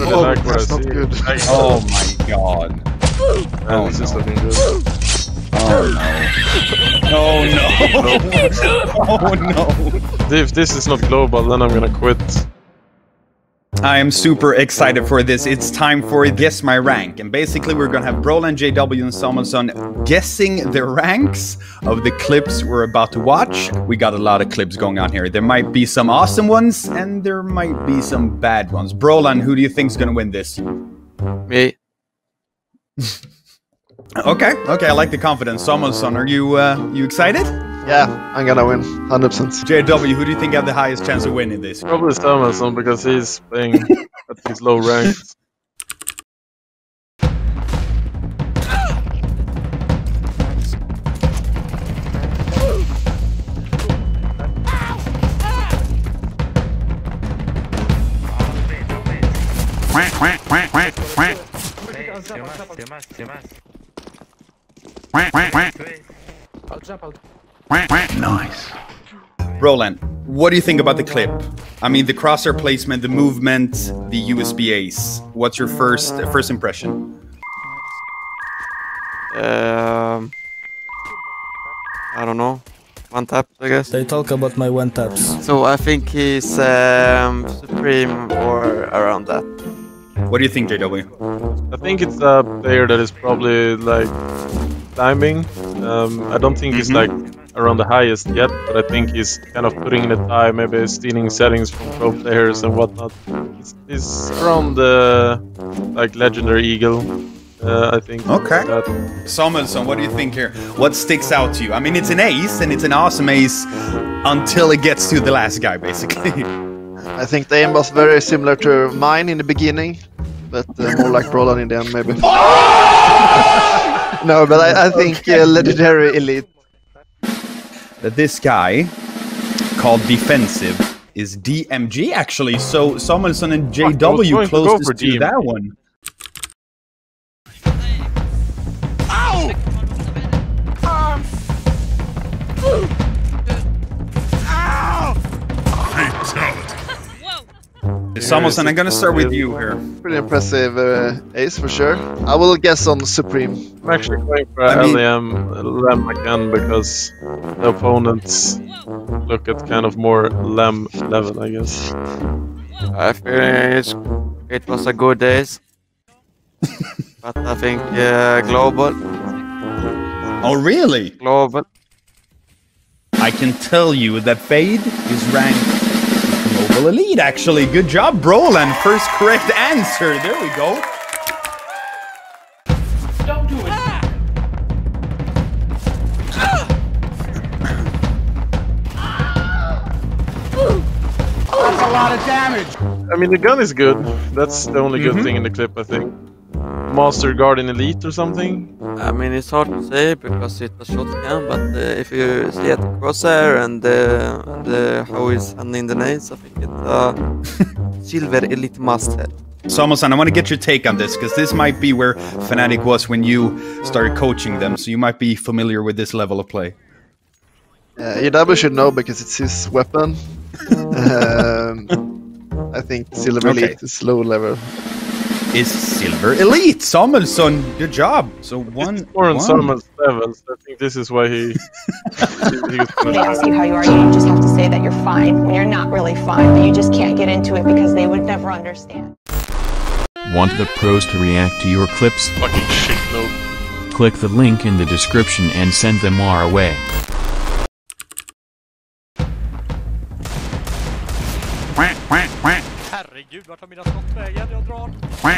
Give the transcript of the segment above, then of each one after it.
really Oh, like that's not see. good. Oh my god. oh, this is no. looking good. Oh no. Oh, oh no. oh no. If this is not global, then I'm gonna quit. I am super excited for this. It's time for Guess My Rank. And basically, we're gonna have Brollan, JW, and Samuelsson guessing the ranks of the clips we're about to watch. We got a lot of clips going on here. There might be some awesome ones, and there might be some bad ones. Brollan, who do you think's gonna win this? Me. Okay, okay, I like the confidence. Samuelsson, are you uh, you excited? Yeah, I'm gonna win, 100%. JW, who do you think have the highest chance of winning this? Probably Samuelsson because he's playing at his low rank. Brollan, what do you think about the clip? I mean, the crosshair placement, the movement, the USP ace. What's your first first impression? Um, I don't know. One tap, I guess. They talk about my one taps. So I think he's um, supreme or around that. What do you think, JW? I think it's a player that is probably like climbing. Um, I don't think he's like around the highest yet, but I think he's kind of putting in the time, maybe stealing settings from pro players and whatnot. He's, he's around the like legendary eagle. Uh, I think. Okay. That. Samuelsson, what do you think here? What sticks out to you? I mean, it's an ace, and it's an awesome ace until it gets to the last guy, basically. I think the aim was very similar to mine in the beginning, but uh, more like Brollan in the end, maybe. no, but I, I think uh, Legendary Elite. That this guy called defensive is DMG actually. So Samuelsson and JW to closest to DMG. that one. Samuelsson, I'm gonna start with you here. Pretty impressive uh, ace for sure. I will guess on Supreme. I'm actually going for I mean- LEM Lem again because the opponents look at kind of more Lem level, I guess. I feel it's, it was a good ace. but I think uh, global, Oh, really? global. I can tell you that Fade is ranked Global Elite, actually. Good job, Brollan. First correct answer. There we go. Don't do it. That's a lot of damage. I mean, the gun is good. That's the only good mm-hmm. thing in the clip, I think. Master Guardian Elite or something? I mean, it's hard to say because it was shotgun, but uh, if you see at the crosshair and, uh, and uh, how he's handling the nades, I think it's uh, silver elite master. Samuelsson, I want to get your take on this because this might be where Fnatic was when you started coaching them, so you might be familiar with this level of play. Uh, EW should know because it's his weapon. um, I think Silver Okay. Elite is low level. Is Silver Elite. Samuelsson, good job. So one. It's more on. Samuel's levels. I think this is why he. he- he's They ask you how you are, you just have to say that you're fine when you're not really fine, but you just can't get into it because they would never understand. Want the pros to react to your clips? fucking shit no. Click the link in the description and send them our way. Herregud, vart har mina skott vägen? Jag drar. Vad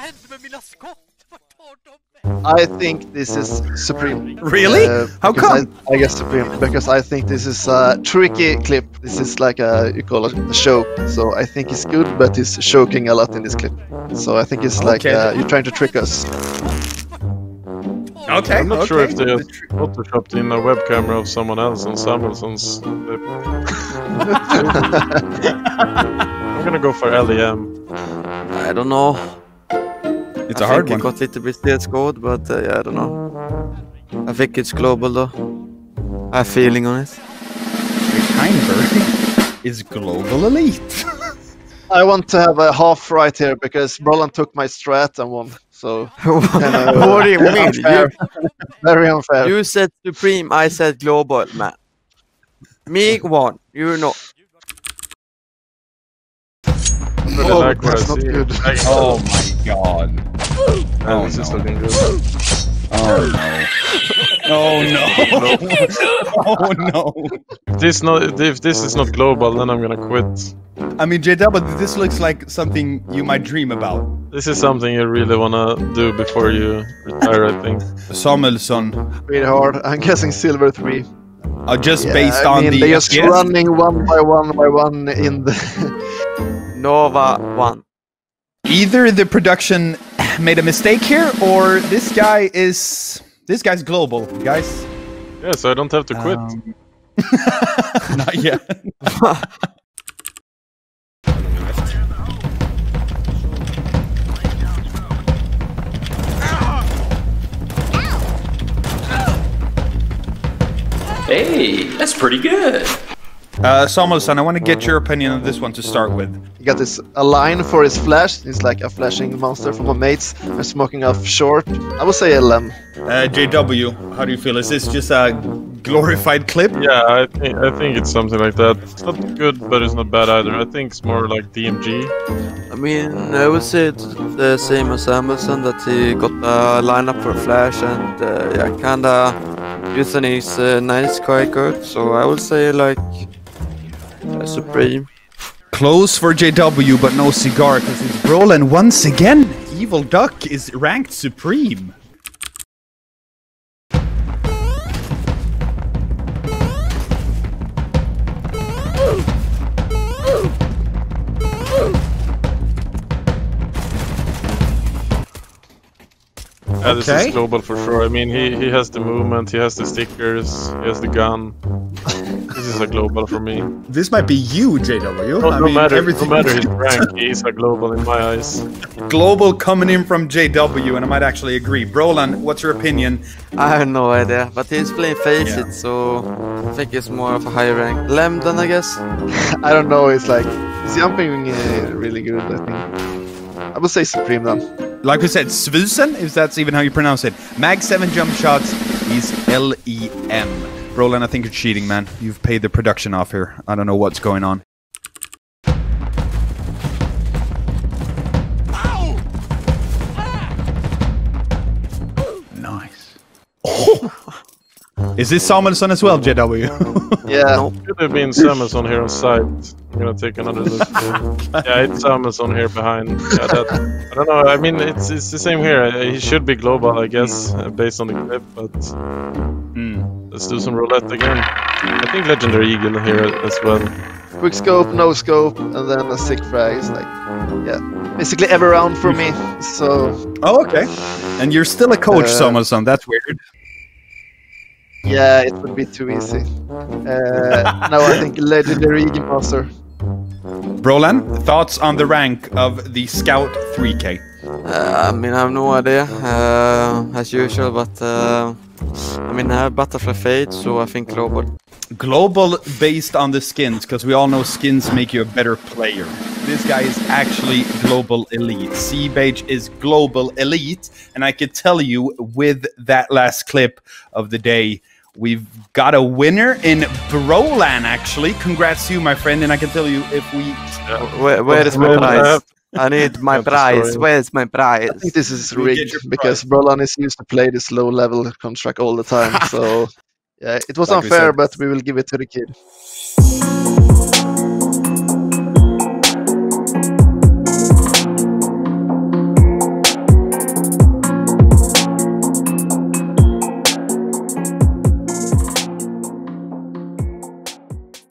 hände med mina skott? Vart tar de vägen? I think this is Supreme. Really? How come? I, I guess Supreme because I think this is a tricky clip. This is like a you call it a show. So I think he's good, but he's choking a lot in this clip. So I think it's like Okay. uh, you're trying to trick us. Okay. I'm not okay. sure if they have photoshopped in a web camera of someone else on Samuelsson's clip. I'm gonna go for LEM. I don't know. It's I a hard think one. it got a little bit still scored, but uh, yeah, I don't know. I think it's global though. I have feeling on it. Heinberg is Global Elite. I want to have a half right here because Brollan took my strat and won. So kinda, uh, what do you mean? unfair. very unfair. You said Supreme, I said Global, man. Me one, you know. Oh, like what that's not good. Oh my god. man, oh, this is no. looking good. Oh no. Oh no. oh no. If this not if this is not global, then I'm gonna quit. I mean, JW, this looks like something you might dream about. This is something you really wanna do before you retire, I think. Samuelsson, Really hard. I'm guessing silver three. uh, just Yeah, based I on mean, the they're just FPS? running one by one by one in the. Nova one. either the production made a mistake here, or this guy is this guy's global, guys. Yeah, so I don't have to quit. Um, not yet. Hey, that's pretty good. Uh, Samuelsson, I want to get your opinion on this one to start with. He got this a line for his flash. He's like a flashing monster from my mates. I'm smoking off short. I would say LM. Uh, JW, how do you feel? Is this just a glorified clip? Yeah, I think I think it's something like that. It's not good, but it's not bad either. I think it's more like DMG. I mean, I would say it's the same as Samuelsson that he got a lineup for Flash and uh, yeah, kinda using his uh, nice quite good. So I would say like uh, Supreme. Close for JW, but no cigar because it's Brollan once again. Evil Duck is ranked supreme. Yeah, this Okay. is global for sure. I mean, he he has the movement, he has the stickers, he has the gun. this is a global for me. This might be you, JW. No, I no mean, matter everything no matter his rank, he's a global in my eyes. global coming in from JW, and I might actually agree. Brollan, what's your opinion? I have no idea, but he's playing Face Yeah. It, so I think it's more of a higher rank. Lem then I guess. I don't know. It's like he's jumping uh, really good. I think. I would say Supreme then. Like we said, Svusen, if that's even how you pronounce it. Mag 7 jump shots, is L E M. Brollan, I think you're cheating, man. You've paid the production off here. I don't know what's going on. Nice. Is this Samuelsson as well, JW? Yeah. Could have been Samuelsson here on site. I'm gonna take another look. yeah, it's Amazon here behind. Yeah, that, I don't know. I mean, it's it's the same here. Uh, He should be global, I guess, uh, based on the clip. But Hmm. let's do some roulette again. I think Legendary Eagle here as well. Quick scope, no scope, and then a sick frag. It's like, yeah, basically every round for me. So Oh, okay. And you're still a coach, Uh, Samuelsson. That's weird. yeah, it would be too easy. Uh, no, I think legendary Eagle Master. Brollan, thoughts on the rank of the Scout 3K? Uh, I mean, I have no idea, uh, as usual, but uh, I mean, I have Butterfly Fade, so I think global. Global based on the skins, because we all know skins make you a better player. This guy is actually global elite. Seabage is global elite, and I could tell you with that last clip of the day, we've got a winner in Brollan. Actually, congrats to you, my friend. And I can tell you if we Where, where is my prize? I need my prize. Where's my prize? I think this is We rigged because Brollan is used to play this low level contract all the time. So yeah, it was Like unfair, but we will give it to the kid.